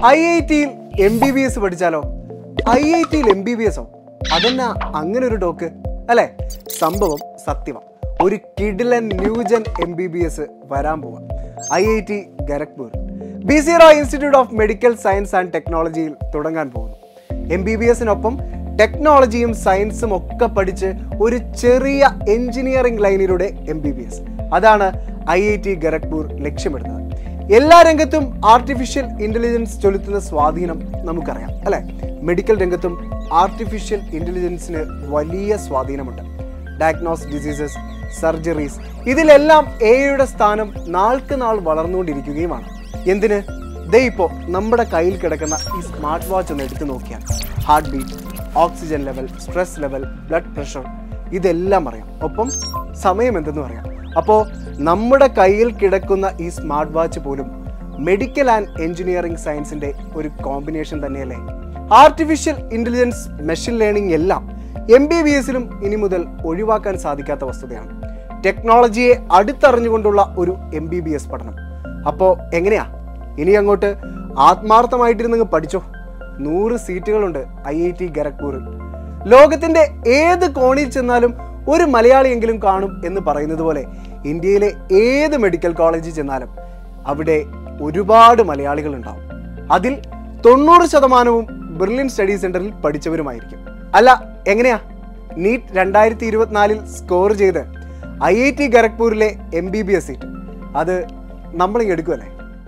I I ടിയിൽ M B B S പഠിച്ചാലോ? I I ടിയിൽ എം ബി ബി എസോ അതെന്നാ അങ്ങനെ ഒരു ടോക്ക് അല്ലേ? സംഭവം സത്യമാണ് ഒരു കിഡിലൻ new gen M B B S വരാൻ പോവാം. I I T Gorakhpur. B C Roy institute of medical science and ടെക്നോളജിയിൽ തുടങ്ങാൻ പോകുന്നു. എം ബി ബി എസിനൊപ്പം ടെക്നോളജിയും സയൻസും ഒക്കെ പഠിച്ച് ഒരു ചെറിയ എഞ്ചിനീയറിംഗ് ലൈനിലൂടെ എം ബി ബി എസ് അതാണ് ഐ ഐ ടി ഗരഖ്പൂർ ലക്ഷ്യമിടുന്നത്. എല്ലാ രംഗത്തും ആർട്ടിഫിഷ്യൽ ഇന്റലിജൻസ് ചെലുത്തുന്ന സ്വാധീനം നമുക്കറിയാം അല്ലെ? മെഡിക്കൽ രംഗത്തും ആർട്ടിഫിഷ്യൽ ഇന്റലിജൻസിന് വലിയ സ്വാധീനമുണ്ട്. ഡയഗ്നോസ് ഡിസീസസ് സർജറീസ് ഇതിലെല്ലാം എയുടെ സ്ഥാനം നാൾക്ക് നാൾ വളർന്നുകൊണ്ടിരിക്കുകയുമാണ്. എന്തിന്? ദേ ഇപ്പോൾ നമ്മുടെ കയ്യിൽ കിടക്കുന്ന ഈ സ്മാർട്ട് വാച്ച് ഒന്ന് എടുത്തു നോക്കിയാൽ heart beat oxygen level stress level blood pressure ഇതെല്ലാം അറിയാം. ഒപ്പം സമയം എന്തെന്നും അറിയാം. അപ്പോൾ നമ്മുടെ കയ്യിൽ കിടക്കുന്ന ഈ സ്മാർട്ട് വാച്ച് പോലും മെഡിക്കൽ ആൻഡ് എഞ്ചിനീയറിംഗ് സയൻസിന്റെ ഒരു കോമ്പിനേഷൻ തന്നെയല്ലേ? ആർട്ടിഫിഷ്യൽ ഇന്റലിജൻസ് മെഷീൻ ലേണിംഗ് എല്ലാം എം ബി ബി എസിലും ഇനി മുതൽ ഒഴിവാക്കാൻ സാധിക്കാത്ത വസ്തുതയാണ്. ടെക്നോളജിയെ അടുത്തറിഞ്ഞുകൊണ്ടുള്ള ഒരു എം ബി ബി എസ് പഠനം. അപ്പോൾ എങ്ങനെയാ? ഇനി അങ്ങോട്ട് ആത്മാർത്ഥമായിട്ടിരുന്നെങ്കിൽ പഠിച്ചോ. നൂറ് സീറ്റുകളുണ്ട് ഐ ഐ ടി ഗരഖ്പൂരിൽ ലോകത്തിന്റെ ഏത് കോണിൽ ചെന്നാലും ഒരു മലയാളിയെങ്കിലും കാണും എന്ന് പറയുന്നത് പോലെ ഇന്ത്യയിലെ ഏത് മെഡിക്കൽ കോളേജിൽ ചെന്നാലും അവിടെ ഒരുപാട് മലയാളികൾ ഉണ്ടാവും അതിൽ തൊണ്ണൂറ് ശതമാനവും ബെർലിൻ സ്റ്റഡി സെന്ററിൽ പഠിച്ചവരുമായിരിക്കും. അല്ല എങ്ങനെയാ? നീറ്റ് രണ്ടായിരത്തി ഇരുപത്തിനാലിൽ സ്കോർ ചെയ്ത് I I T ഗരഖ്പൂരിലെ M B B S seat അത് നമ്മളിങ്ങ് എടുക്കുമല്ലേ